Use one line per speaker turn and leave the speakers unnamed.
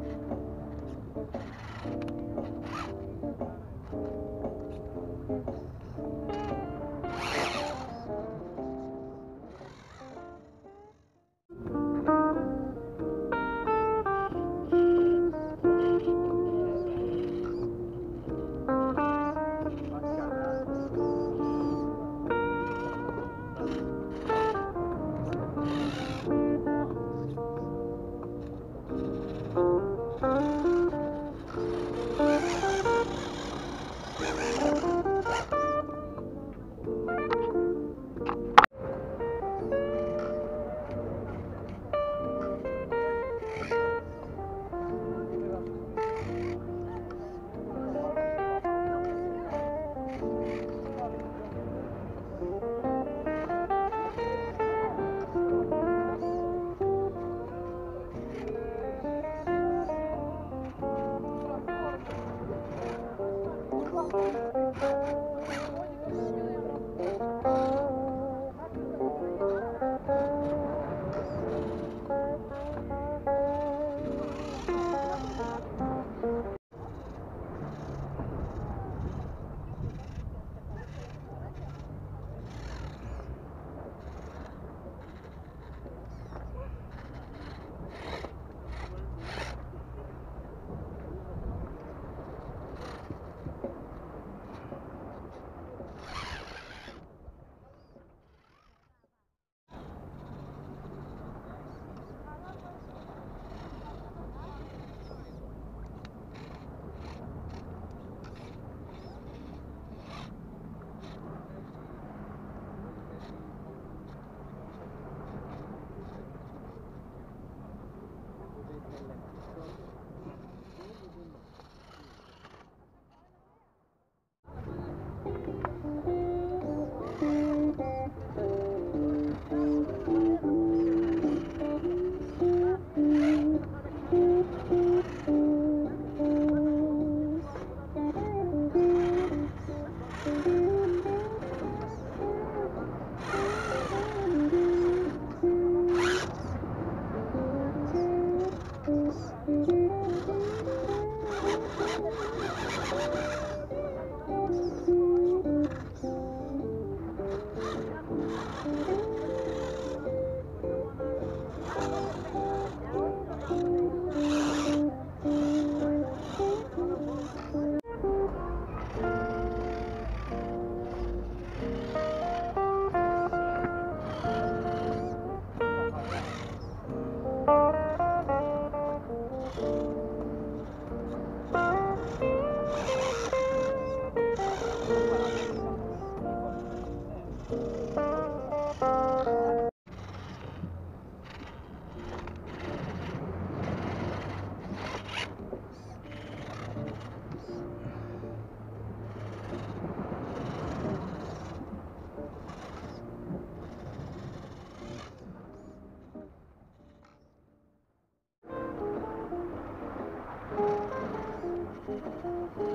you Thank you. Thank you.